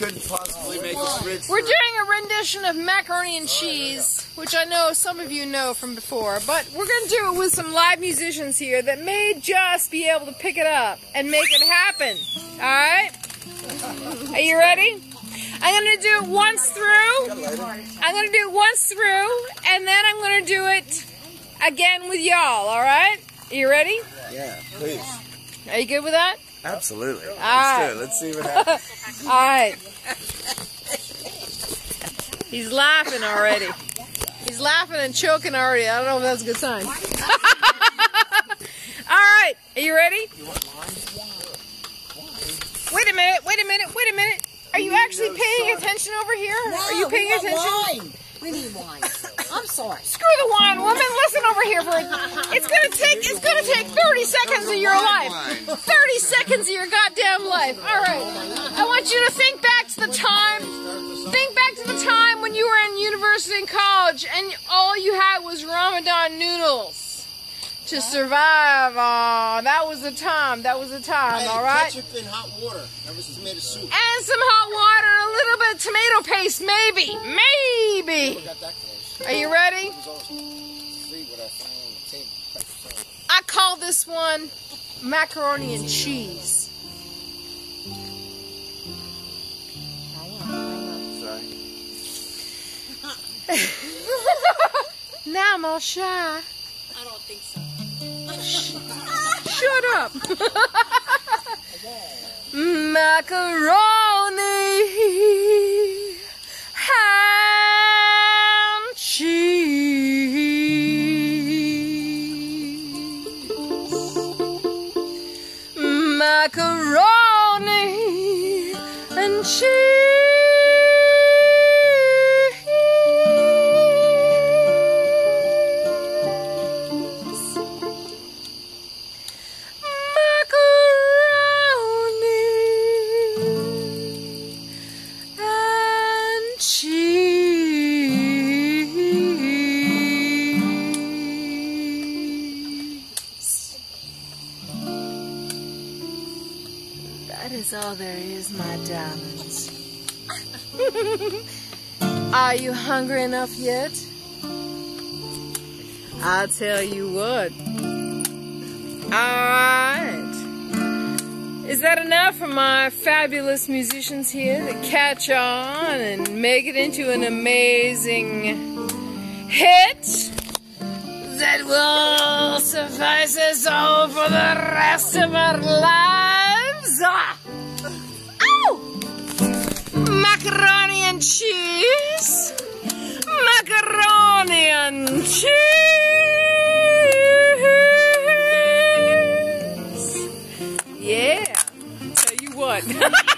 couldn't possibly make us rich. We're for- doing a rendition of macaroni and cheese, which I know some of you know from before, but we're going to do it with some live musicians here that may just be able to pick it up and make it happen. All right? Are you ready? I'm going to do it once through. I'm going to do it once through, and then I'm going to do it again with y'all, all right? Are you ready? Yeah, please. Are you good with that? Absolutely. Let's right. do it. Let's see what happens. All right. He's laughing already. He's laughing and choking already. I don't know if that's a good sign. All right. Are you ready? Wait a minute. Wait a minute. Wait a minute. Are you actually paying attention over here? Are you paying attention? Wine. We need wine. I'm sorry. Screw the wine, woman. Listen over here for a, It's gonna take. It's gonna take 30 seconds of your life. 30 seconds of your goddamn life. All right. I want you to think back to the time. Think back to the time when you were in university and college, and all you had was Ramadan noodles to survive. Oh, that was the time. That was the time. All right. Ketchup and hot water. That was of soup. And some hot water, a little bit of tomato paste, maybe. Maybe. Got that close. Are you ready? It was always see what I found on the table. I call this one macaroni and cheese. Now I'm all shy. I don't think so. Shut up. Macaroni Macaroni and cheese. That is all there is, my darlings. Are you hungry enough yet? I'll tell you what. Alright. Is that enough for my fabulous musicians here to catch on and make it into an amazing hit that will suffice us all for the rest of our lives? Cheese! Macaroni and cheese! Yeah. Tell you what.